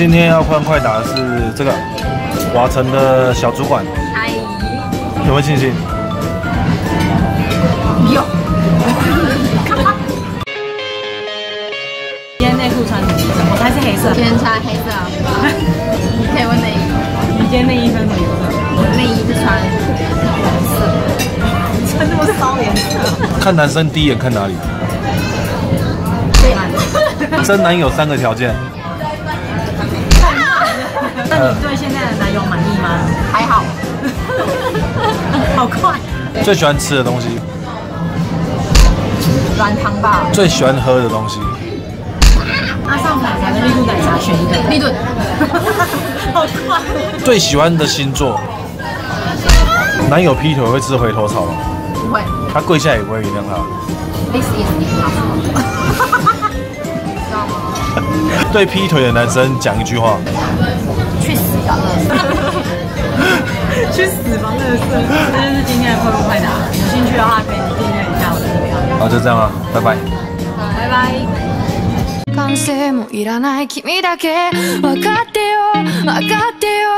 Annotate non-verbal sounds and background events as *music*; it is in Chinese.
今天要换快打的是这个瓦城的小主管，阿姨有没有信心？有。*laughs* 今天内裤穿什么？我猜是黑色。今天穿黑色，你可以问内衣。你今天内衣穿什么颜色？我内衣是穿红色，穿这么骚颜色。看男生第一眼看哪里？*laughs* *laughs* 真男友三个条件，那你对现在的男友满意吗？还好。*laughs* 好快。最喜欢吃的东西，软糖吧，最喜欢喝的东西，阿上奶茶跟绿度奶茶选一个。立顿。*laughs* 好快。最喜欢的星座。男友劈腿会吃回头草吗？不会他跪下也不会原谅他。，This is 对劈腿的男生讲一句话，去死吧，乐色！去*laughs* 死吧，乐色！这就是今天的快问快答，有兴趣的话可以订阅一下我的频道。好，就这样啊，拜拜。拜拜。完成もいらない君だけ分かってよ分かってよ